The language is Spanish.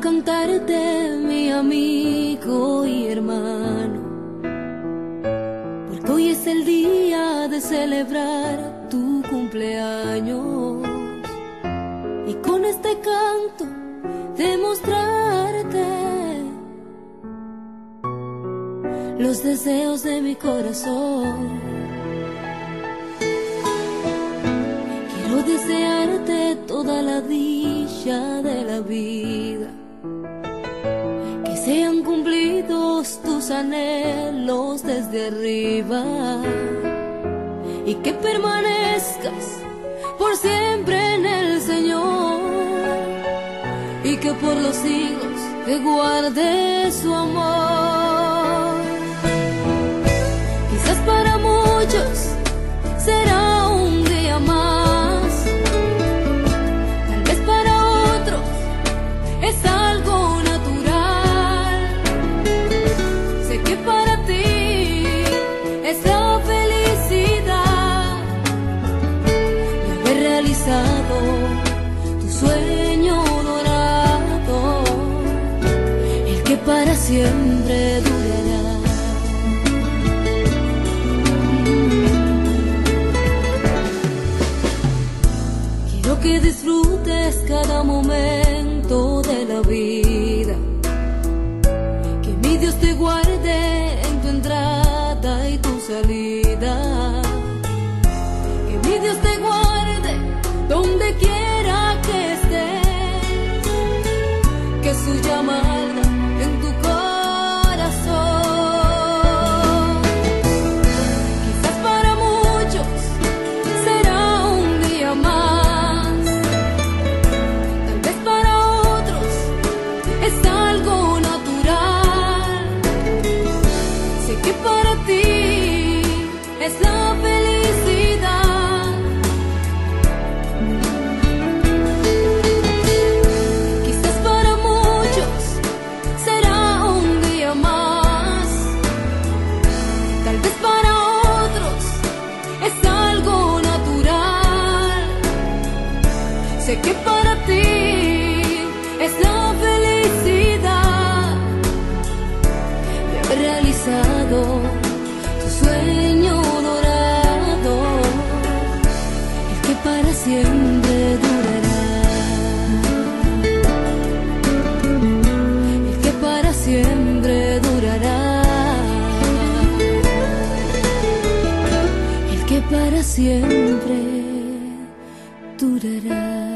Cantarte, mi amigo y hermano, porque hoy es el día de celebrar tu cumpleaños. Y con este canto demostrarte los deseos de mi corazón. Quiero desearte toda la dicha de la vida, tus anhelos desde arriba y que permanezcas por siempre en el Señor y que por los siglos te guarde su amor. Tu sueño dorado, el que para siempre durará. Quiero que disfrutes cada momento de la vida. Que mi Dios te guarde en tu entrada y tu salida. Es la siempre durará, el que para siempre durará, el que para siempre durará.